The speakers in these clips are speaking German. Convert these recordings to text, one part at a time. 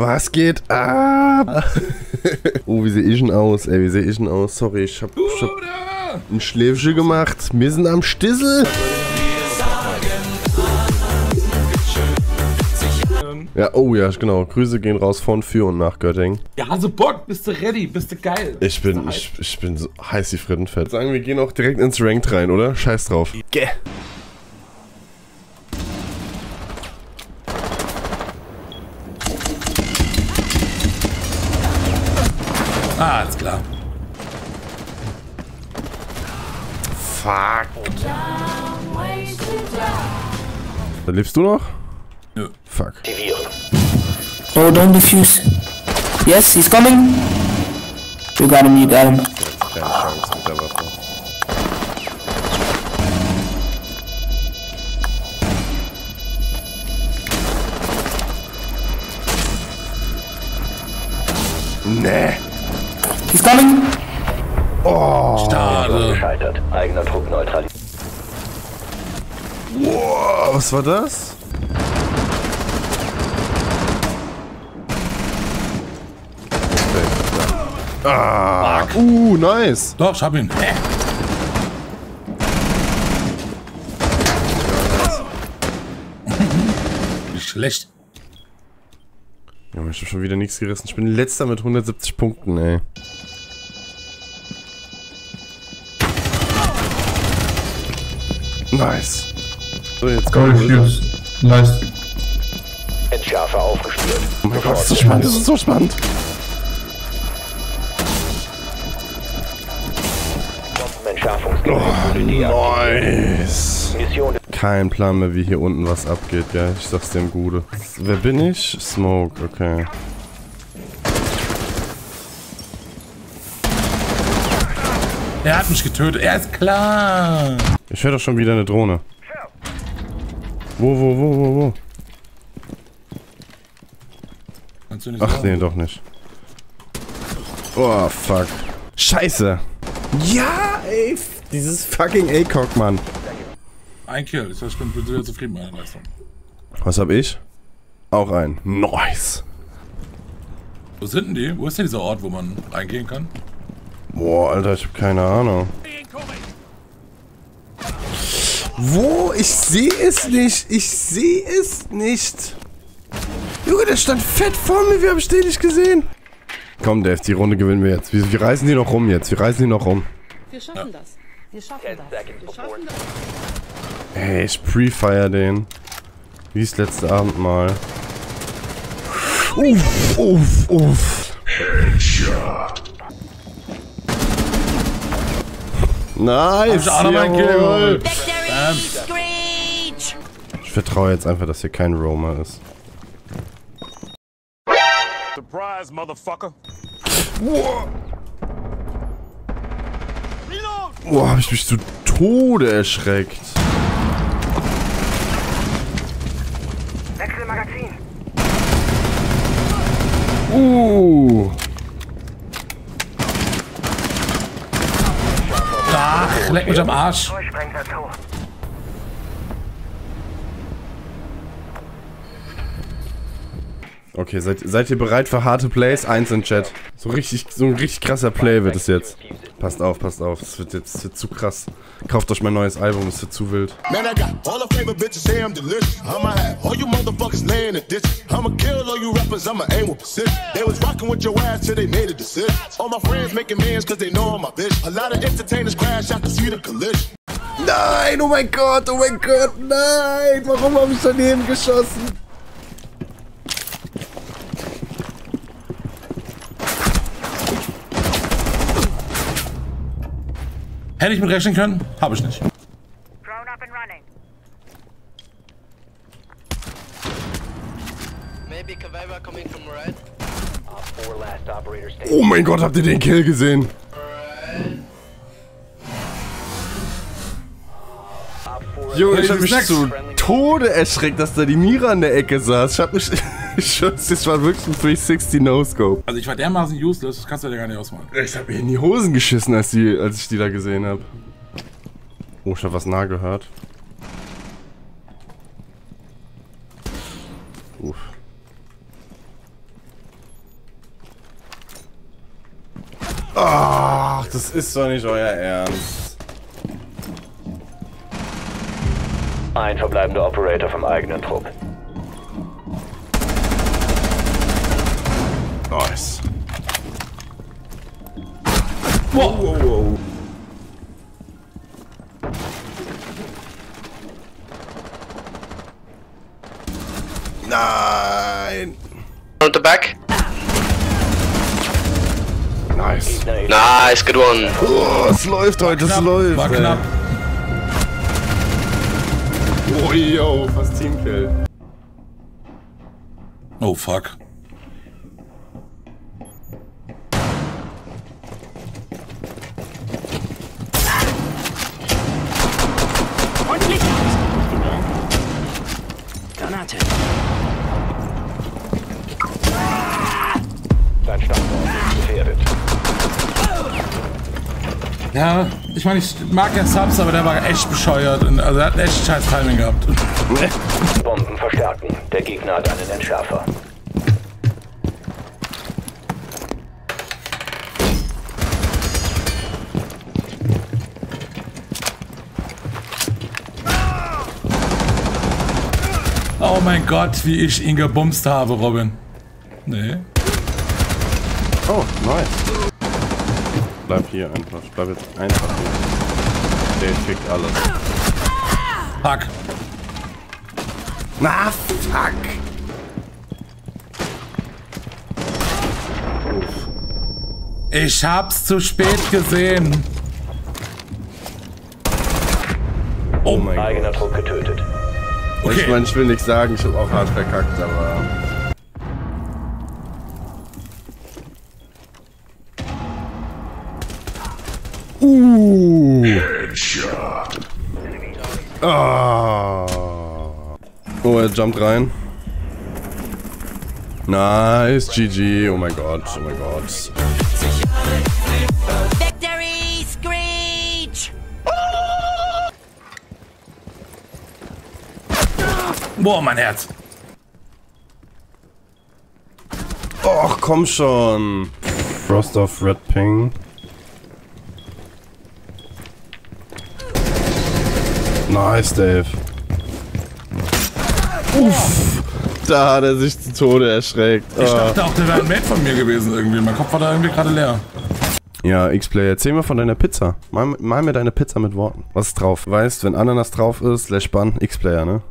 Was geht ab? oh, wie sehe ich denn aus? Ey, wie sehe ich denn aus? Sorry, ich hab, ich hab ein Schläfchen gemacht. Wir sind am Stissel. Ja, oh ja, genau. Grüße gehen raus von, für und nach Göttingen. Ja, also Bock, bist du ready, bist du geil. Ich bin, ich, ich bin so heiß wie Frittenfett. Sagen wir gehen auch direkt ins Ranked rein, oder? Scheiß drauf. Geh. Ah, Da lebst du noch? Nö. Fuck. Oh, don't defuse. Yes, he's coming. You got him, you got him. Keine Chance mit der Waffe. Nee. He's coming. Schade. Gescheitert. Eigener Trupp neutralisiert. Wow, was war das? Ah, uh, nice. Doch, ich hab ihn. Hä? Nicht schlecht. Ja, ich hab schon wieder nichts gerissen. Ich bin letzter mit 170 Punkten, ey. Nice. So, jetzt kommt defuse. Nice. Entschärfer aufgespürt. Oh mein Gott, das ist so spannend, das ist so spannend. Deaktiviert. Nice. Kein Plan mehr, wie hier unten was abgeht, gell? Ich sag's dem Gude. Wer bin ich? Smoke, okay. Er hat mich getötet. Er ist klar. Ich höre doch schon wieder eine Drohne. Wo, wo, wo, wo, wo? Kannst du nicht Ach sagen. nee, doch nicht. Oh, fuck. Scheiße. Ja, ey. Dieses fucking ACOG, Mann. Ein Kill. Ich bin sehr zufrieden mit meiner Leistung. Was hab ich? Auch ein. Nice. Wo sind denn die? Wo ist denn dieser Ort, wo man reingehen kann? Boah, Alter, ich hab keine Ahnung. Wo? Ich sehe es nicht. Ich sehe es nicht. Junge, der stand fett vor mir. Wie hab ich den nicht gesehen? Komm, Dave, die Runde gewinnen wir jetzt. Wir, wir reißen die noch rum jetzt. Wir reißen die noch rum. Wir schaffen das. Wir schaffen das. Wir schaffen das. Ey, ich pre-fire den. Wie das letzte Abend mal. Uff, uff, uff. Nice. ich auch noch meinen Kill jawohl. Geholt. Ich vertraue jetzt einfach, dass hier kein Roamer ist. Surprise, motherfucker. Boah, hab ich mich zu Tode erschreckt. Uh. Ach, leck mich am Arsch. Okay, seid, seid ihr bereit für harte Plays? Eins in Chat. So richtig, so ein richtig krasser Play wird es jetzt. Passt auf, passt auf. Es wird jetzt wird zu krass. Kauft euch mein neues Album, es wird zu wild. Man, I got all the favorite bitches say I'm delicious. I'ma have all you motherfuckers laying in ditches. I'ma kill all you rappers, I'ma aim with precision. They was rocking with your ass till they made a decision. All my friends making mans cause they know I'm my bitch. A lot of entertainers crash out to see the collision. Nein, oh mein Gott, oh mein Gott, nein. Warum habe ich daneben geschossen? Hätte ich mit rechnen können? Habe ich nicht. Drone up and running. Maybe Kavaiba coming from right. Op 4 last operator standing. Oh mein Gott, habt ihr den Kill gesehen? Op 4 Junge, ich hab mich zu Tode erschreckt, dass da die Mira an der Ecke saß. Ich hab mich... Schuss, das war wirklich ein 360 No-Scope. Also ich war dermaßen useless, das kannst du dir gar nicht ausmachen. Ich hab mir in die Hosen geschissen, als, die, als ich die da gesehen habe. Oh, ich hab was nah gehört. Uff. Ach, das ist doch nicht euer Ernst. Ein verbleibender Operator vom eigenen Trupp. Nice. Wow. Nein! On the back. Nice. Nice, good one. Oh, es läuft heute, es läuft. War ey. knapp. Oh, yo, fast Teamkill. Oh fuck. Ja, ich meine, ich mag ja Subs, aber der war echt bescheuert. Und- Also er hat echt scheiß Timing gehabt. Bomben verstärken. Der Gegner hat einen Entschärfer. Oh mein Gott, wie ich ihn gebumst habe, Robin. Nee. Oh, nice. Bleib hier einfach. Ich bleib jetzt einfach hier. Der kriegt alles. Fuck. Na, fuck! Ich hab's zu spät gesehen. Oh mein Eigener Gott. Trupp getötet. Okay. Ich meine, ich will nichts sagen, ich hab auch hart verkackt, aber... Uh. Ah. Oh, er jumpt rein. Nice, GG. Oh mein Gott, oh mein Gott. Victory Screech! Boah, mein Herz. Och, komm schon. Frost of Red Ping. Nice, Dave. Uff. Da hat er sich zu Tode erschreckt. Ich Ah. dachte auch, der wäre ein Mate von mir gewesen irgendwie. Mein Kopf war da irgendwie gerade leer. Ja, X-Play, erzähl mal von deiner Pizza. Mal, mal mir deine Pizza mit Worten. Was ist drauf? Weißt, wenn Ananas drauf ist, slash Bun, X-Player, ne?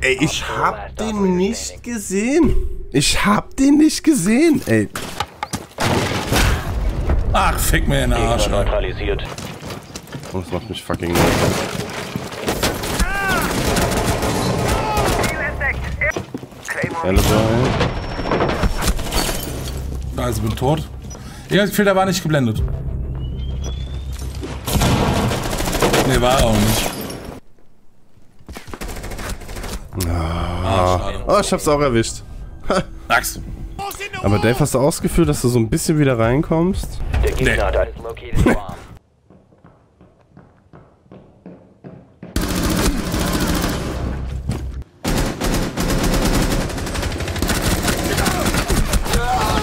Ey, ich hab den nicht gesehen. Ich hab den nicht gesehen, ey. Ach, fick mir in den Arsch. Neutralisiert. Oh, das macht mich fucking nervös. Also bin tot. Ich das Gefühl, der war nicht geblendet. Nee, war er auch nicht. Ah, schade. Oh, ich hab's auch erwischt. Max. Aber Dave, hast du auch das Gefühl, dass du so ein bisschen wieder reinkommst? Nee.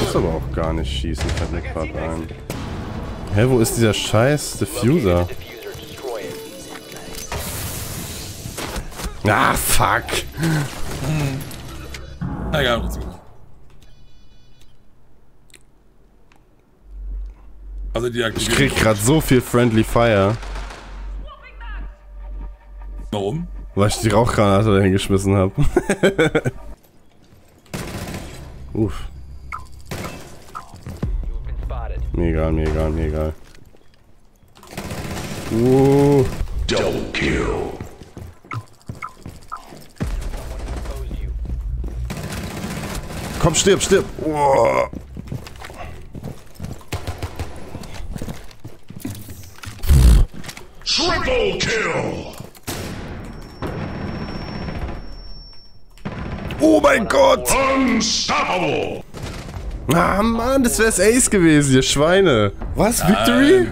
musst aber auch gar nicht schießen, fällt mir gerade ein. Hä, wo ist dieser scheiß Diffuser? Ah, fuck. Na egal, Also die Ich krieg grad so viel Friendly Fire, Warum? weil ich die Rauchgranate dahin geschmissen hab. Uff, mir egal, mir egal, mir egal. Uh, Exposed you. komm, stirb, stirb. Oh. Triple kill! Oh mein Gott! Unstoppable! Ah, Mann, das wär's Ace gewesen, ihr Schweine. Was, Victory?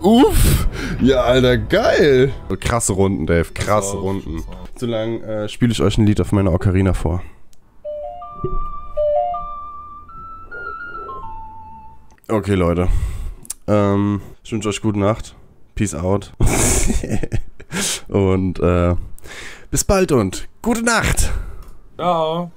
Uff. Ja, Alter, geil. Krasse Runden, Dave. Krasse Runden. So lang äh, spiele ich euch ein Lied auf meiner Ocarina vor. Okay, Leute. Ähm, ich wünsche euch gute Nacht. Peace out. und äh, bis bald und gute Nacht. Ciao.